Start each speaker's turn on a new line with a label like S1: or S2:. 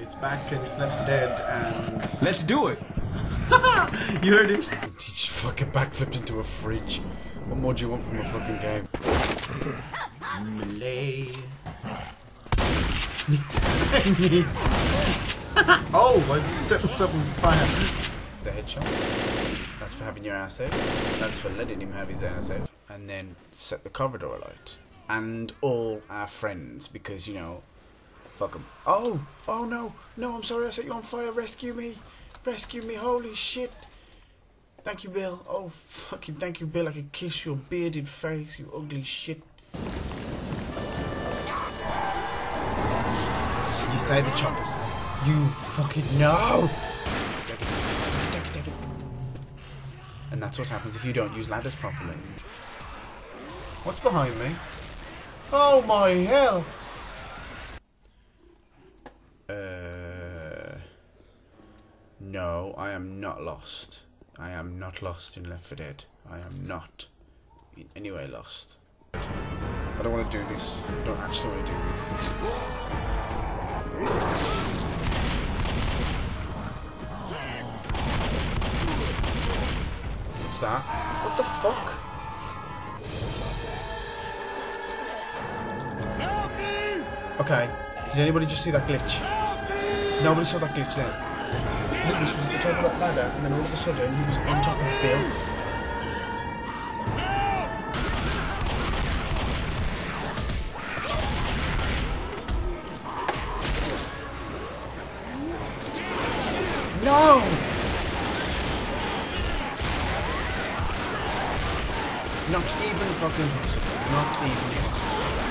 S1: It's back and it's Left 4 Dead and
S2: Let's do it.
S1: you heard him. He just fucking backflipped into a fridge. What more do you want from a fucking game? Malay. oh, I set myself on fire. The headshot. That's for having your ass out. That's for letting him have his ass out. And then set the corridor alight. And all our friends, because, you know, fuck him. Oh, oh no, no, I'm sorry I set you on fire. Rescue me. Rescue me, holy shit. Thank you, Bill. Oh, fucking thank you, Bill. I can kiss your bearded face, you ugly shit. You say the choppers. You fucking no! Take it, take it, take it. And that's what happens if you don't use ladders properly. What's behind me? Oh my hell! Uh, no, I am not lost. I am not lost in Left 4 Dead. I am not in any way lost. I don't want to do this. I don't actually want to do this. What's that? What the fuck? Help me! Okay. Did anybody just see that glitch? Nobody saw that glitch there. Lucas was at the top of that ladder, and then all of a sudden he was on top of Bill. No! Not even fucking possible. Not even possible.